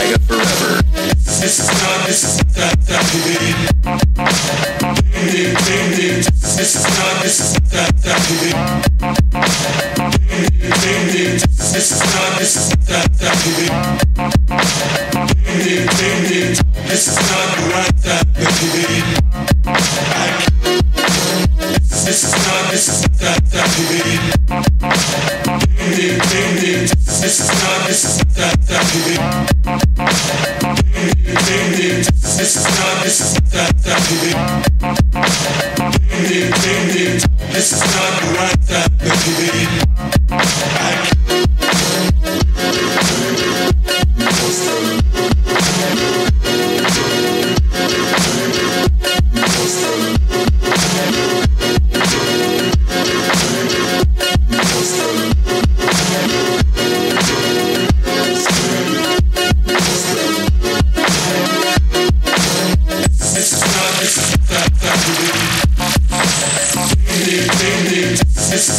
Forever. This is not, this is not, not This is not, this is not, This is not, this is not, not This is not, this is not, this is not, this is this is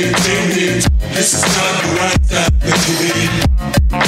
This is not the right time to be.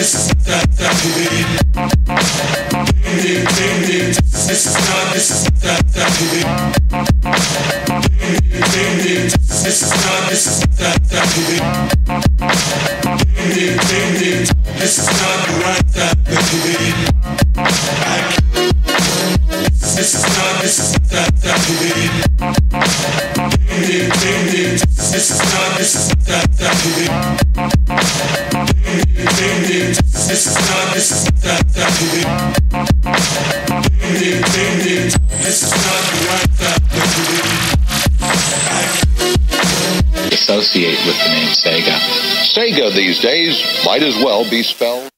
this is not that Dig dig this is not this is not that Dig dig this is not this is not that Dig dig this is not right that This is not this is not that Dig dig this is not this is not that associate with the name Sega. Sega these days might as well be spelled.